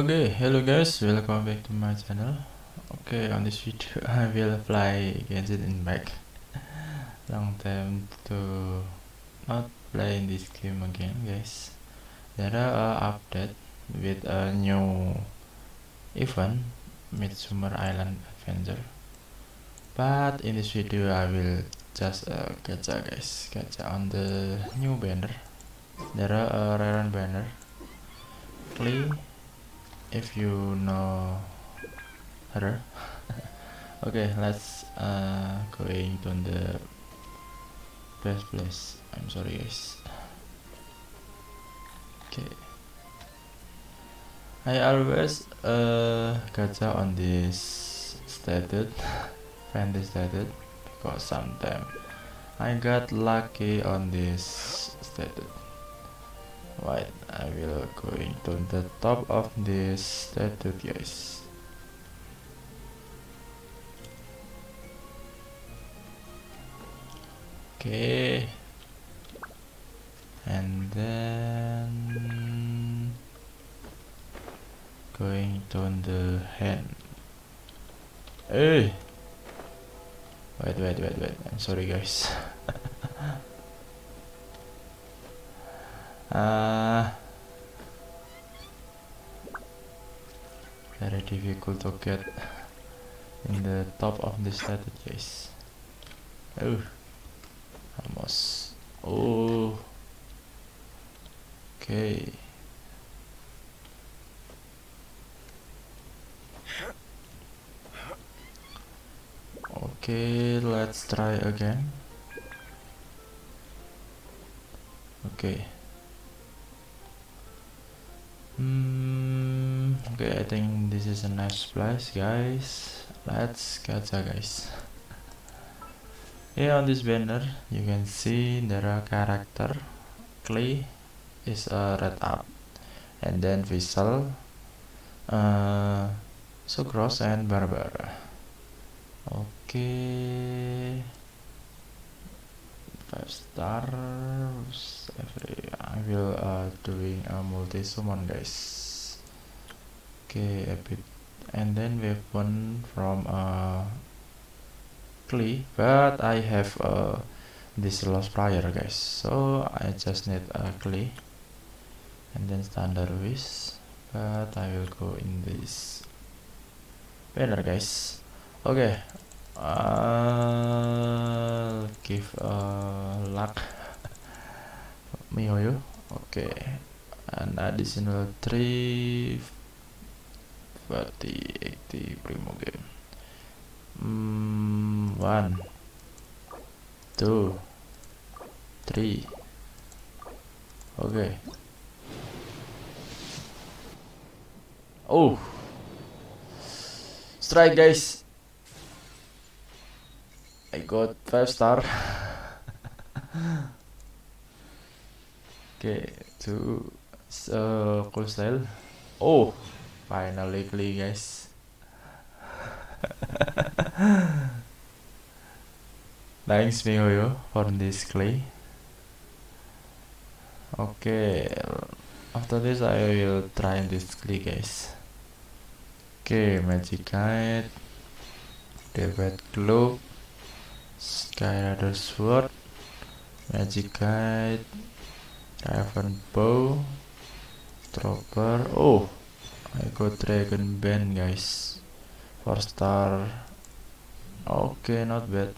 Okay, hello guys, welcome back to my channel. Okay, on this video I will play Genshin Impact. Long time to not play this game again, guys. There are uh, update with a new event, Midsummer Island Adventure. But in this video I will just uh, gacha guys, gacha on the new banner. There are a rare banner. Clee if you know her. Okay let's uh going to the best place. I'm sorry guys. Okay. I always uh gacha on this status fantasy status because sometimes i got lucky on this status Right, I will going to the top of this statue guys. Okay. And then going to the hand. Hey! Wait, wait, wait, wait. I'm sorry guys. uh, very difficult to get in the top of status guys oh almost. Oh. Okay. Okay let's try again. Okay Hmm, okay, I think this is a nice place, guys. Let's gacha, guys. Here on this banner, you can see there are character. Klee is a red up, and then Vissel, uh, Sucrose, and Barbara. Okay five stars. Every I will uh, doing a multi summon guys. Okay a bit and then weapon from uh Klee. But I have uh this Lost Prayer guys. So I just need a Klee. And then standard wish. But I will go in this banner guys. Okay I'll give a luck. Mihoyo. Okay. An additional 3 40 80 primo game. Mm, 1 2 3 okay. Oh. Strike guys I got 5 star. Okay to uh, style. Oh finally Klee guys. Thanks Mihoyo for this Klee okay after this I will try this Klee guys. Okay magic guide Debate Club Skyrider Sword, Magic Guide, Raven Bow, Stropper. Oh, I got Dragon's Bane, guys. Four star. Okay, not bad.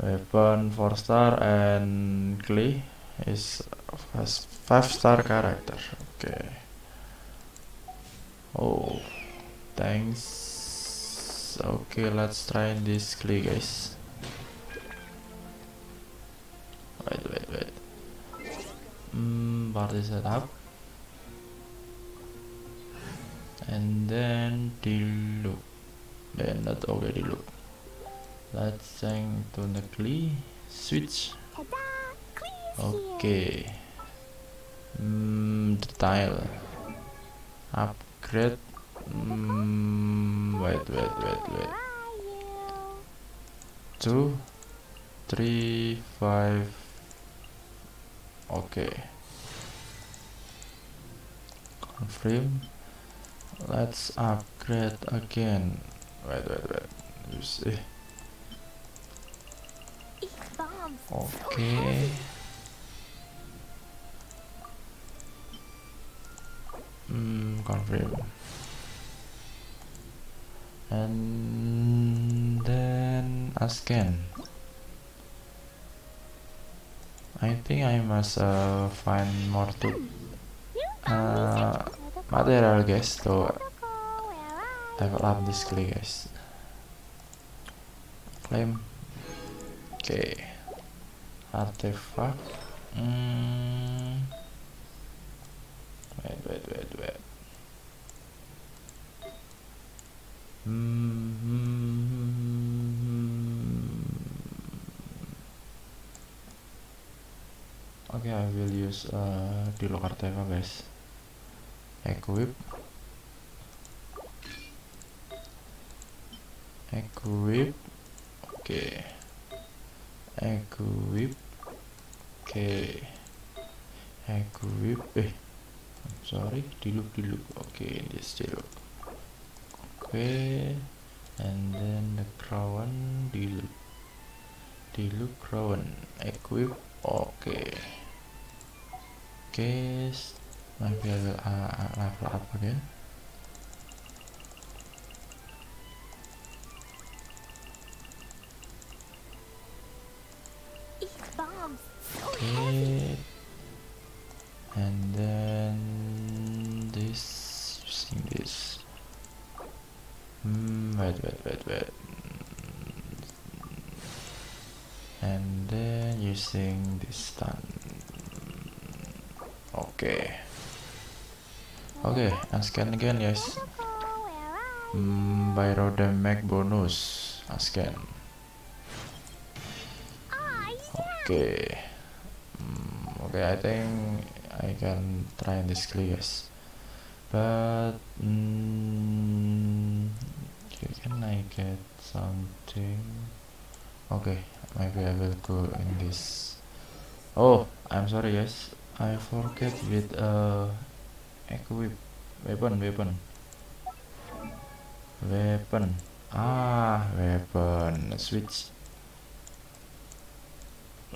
Weapon four star and Klee is five star character. Okay. Oh, thanks okay let's try this Klee guys. Wait wait wait. Mm, party setup and then loop. then not okay loop. let's sing to the Klee switch. Okay. Mm, the tile. Upgrade. Mm, wait, wait, wait, wait. Two, three, five. Okay. confirm let's upgrade again wait wait wait you see okay mm, confirm and then a scan I think I must uh, find more to uh, material guys to level up this Klee guys. Claim okay. Artifact. Mm. wait wait wait okay I will use uh, di lokar artifact guys. Equip. Equip. Oke okay. equip. Oke okay. equip. Eh sorry diluk diluk oke okay, this diluk okay. and then the crown diluk diluk crown equip oke okay. oke okay. will uh, level up again scan again yes Hmm, by Rodemac bonus, scan. Oke. Okay. Hmm, okay, I think I can try this clear guys. But hmm, can I get something? Okay, maybe I will go in this. Oh, I'm sorry guys. I forget with uh equip weapon weapon. Weapon. Ah weapon. Switch.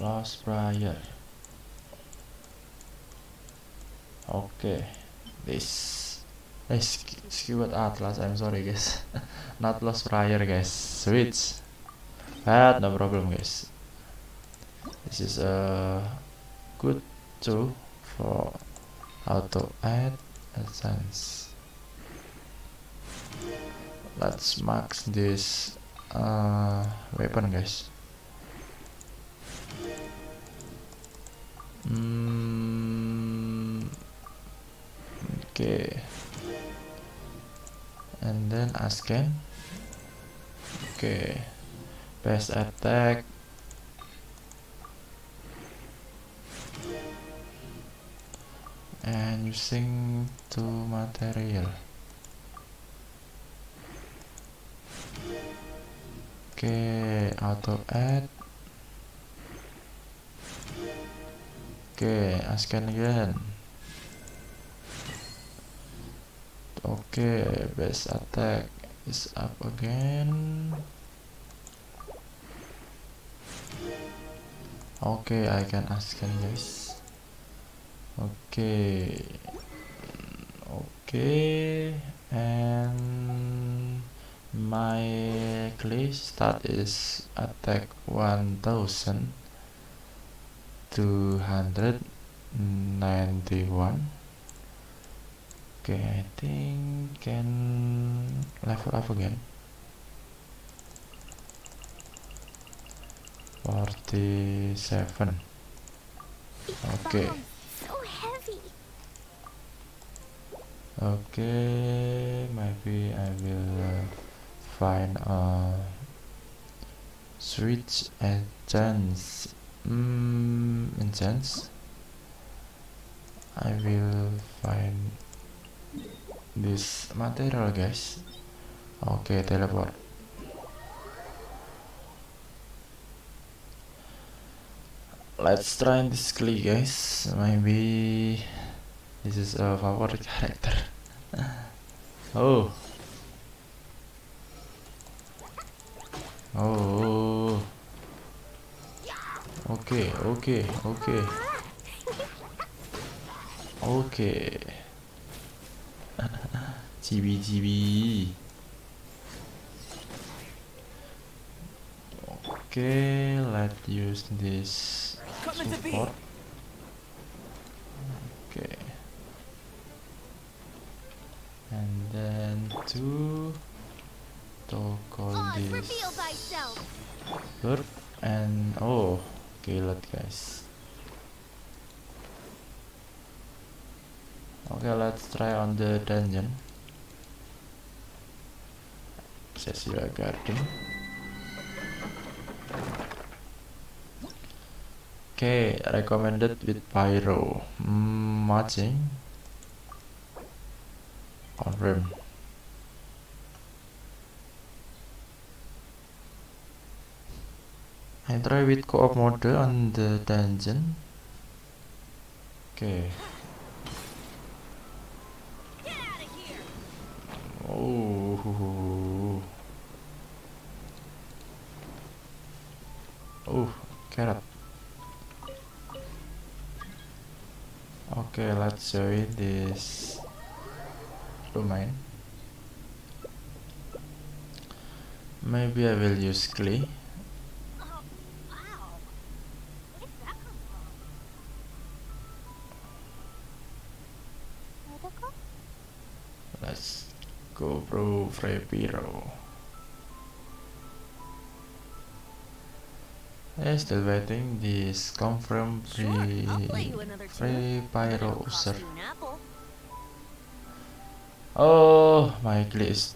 Lost prior okay this. Eh skewed atlas. I'm sorry guys. Not lost prior guys. Switch. But no problem guys. This is a uh, good tool for how to add let's max this uh, weapon guys mm, okay. And then asken okay. Best attack and using two material. Okay auto add. Okay scan again. Okay base attack is up again. Okay I can scan guys okay. Mm, okay. And my Klee stat is attack 1291 okay I think can level up again. 47 okay okay maybe I will uh, find a switch agents mm, agents I will find this material guys. Okay teleport. Let's try this click guys. Maybe this is a favorite character Oh. Oh, oh. oh okay okay okay. Okay. GB GB okay let's use this support and then to toggle this bird and oh kill it guys. Okay let's try on the dungeon. Sessia Garden. Okay recommended with pyro. Mm, matching confirm I try with co-op mode on the dungeon. Okay. Oh. Oh carrot okay let's join this domain. Maybe I will use Klee let's go bro Frepiro I'm still waiting. This confirm free free pyro user oh my glitch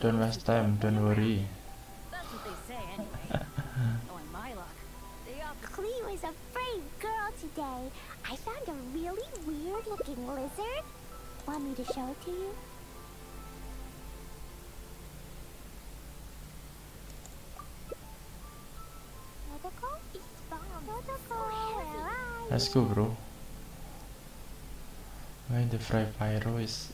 don't waste time don't worry That's what they say anyway. oh, and my luck. They up Klee was a brave girl today. I found a really weird looking lizard. Want me to show it to you? Dodoco? It's bomb. Dodoco, where are you? let's go bro why the fry pyro is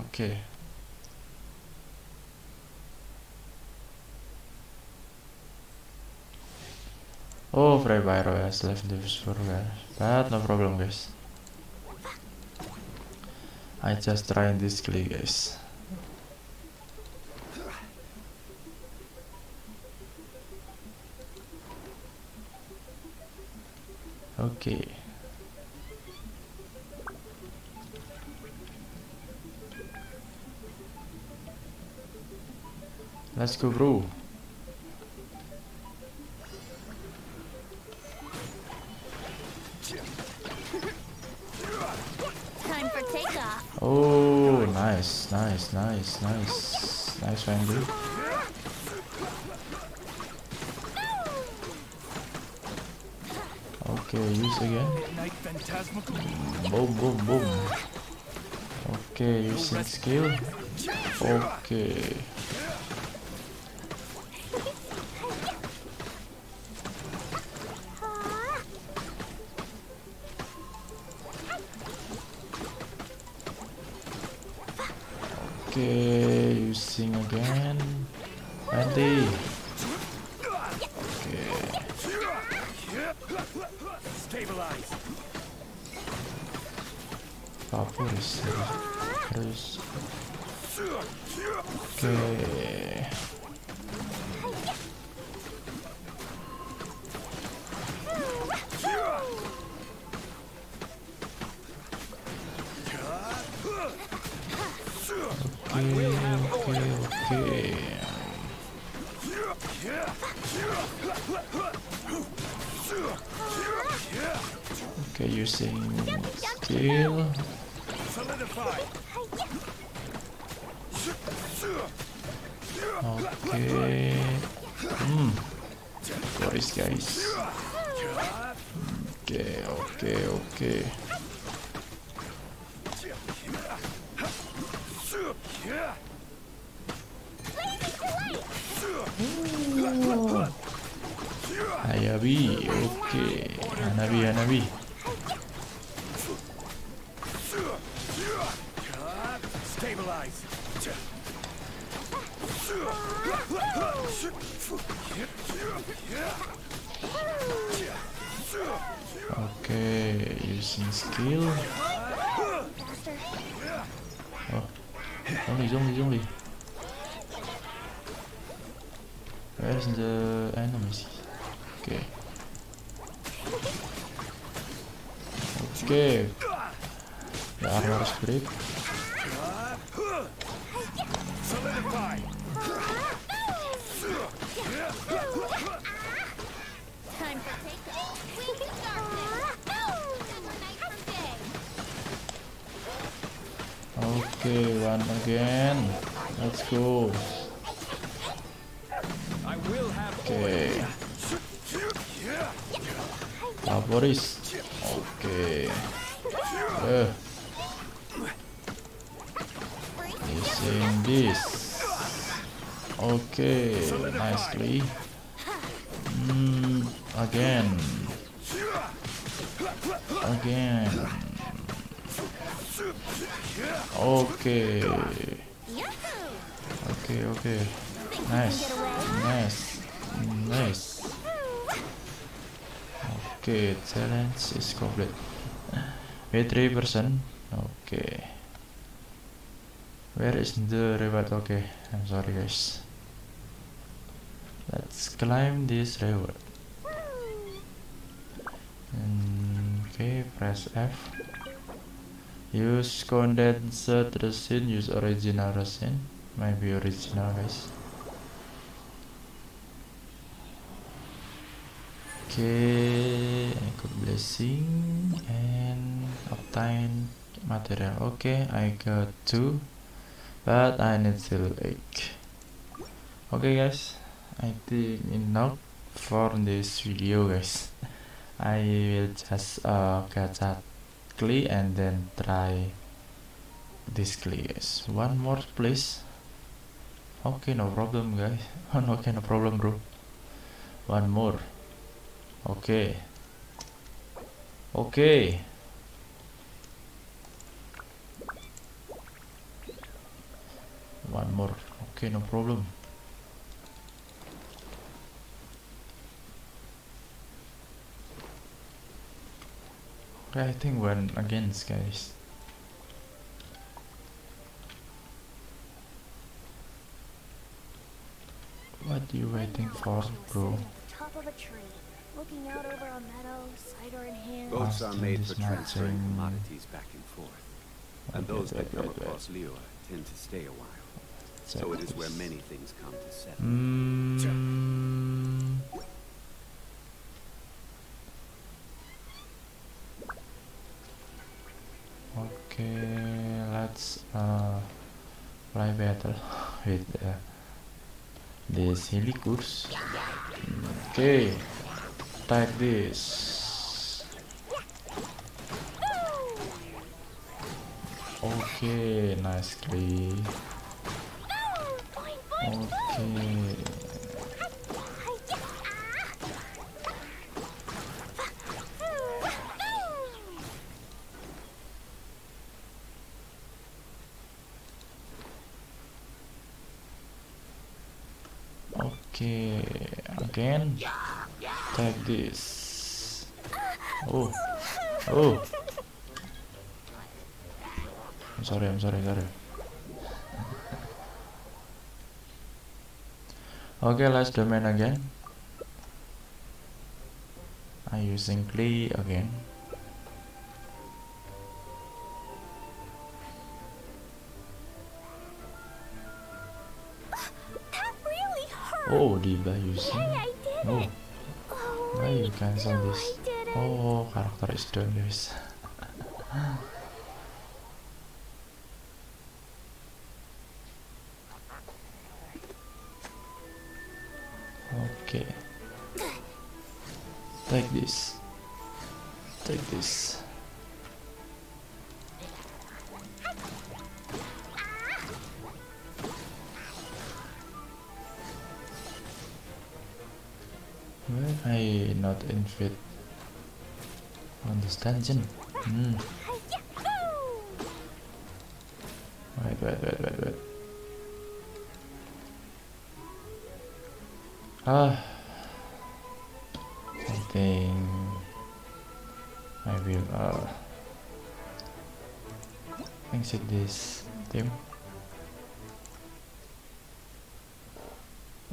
okay Oh, Fry Pyro has left the server, guys. But no problem, guys. I just trying this click, guys. Okay. Let's go, bro. Time for takeoff. Oh, nice, nice, nice, nice. Nice one, Okay, use again. Boom, boom, boom. Okay, using skill. Okay. Okay, Skill Solidify. Oke. Hmm. Boris guys. Oke, oke, oke. Hayabi, okay. Hanabi, Hanabi. Okay, using skill. Faster. Oh, zombie, zombie, zombie. Where's the enemies? Okay. Okay. The armor is great. Okay, one again. Let's go. Okay. Favoris. Okay. Uh. Using this. Okay, nicely. Mm, again. Again. Okay. Yahoo! Okay, okay. Nice. Nice. Nice. Okay, challenge is complete. Wait, 3%. Okay. Where is the reward? Okay, I'm sorry guys. Let's climb this reward. Mm, okay, press F. Use condensed resin, use original resin. Maybe original guys. Okay, got blessing and obtain material. Okay, I got two, but I need still eight. Okay, guys, I think enough for this video, guys. I will just uh, get that Klee and then try this Klee. One more, please. Okay, no problem, guys. Oh, okay, no problem, bro. One more. Okay. Okay. One more. Okay, no problem. I think we're against guys. What are you waiting for, bro? Top of a tree, looking out over a meadow, cider in hand. Boats are made for transferring commodities back and forth. And those that come across Liyue tend to stay a while. So it is where many things come to settle. Mm. Play battle with uh, this helicus. Okay, take this. Okay, nicely. Okay, Take this. Oh, oh. I'm sorry, I'm sorry, sorry. Okay, let's domain again. I'm using clay again. Oh. Hey, I did Oh, why you cancel this? Oh, character is guys. okay. Take this. Take this. I not invite on this dungeon? Hmm. Wait, wait, wait, wait, wait. Ah, I think I will uh exit this team.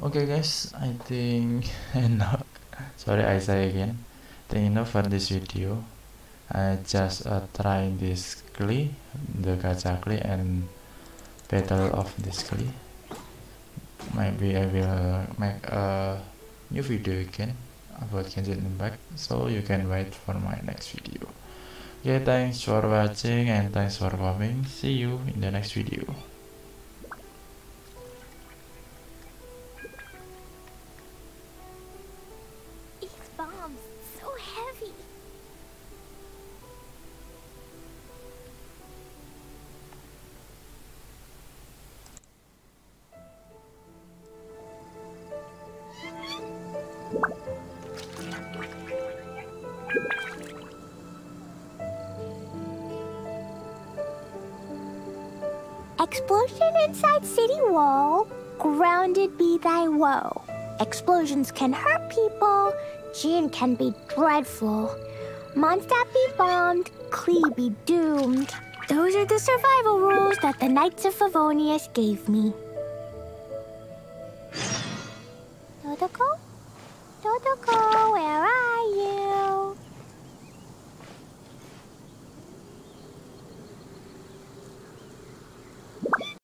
Okay, guys, I think enough. Sorry, I say again. I think enough for this video. I just uh, try this Klee, the gacha Klee, and battle of this Klee. Maybe I will make a new video again about Genshin Impact, so you can wait for my next video. Okay, thanks for watching and thanks for coming. See you in the next video. Explosion inside city wall. Grounded be thy woe. Explosions can hurt people. Jean can be dreadful. Mondstadt be bombed. Klee be doomed. Those are the survival rules that the Knights of Favonius gave me.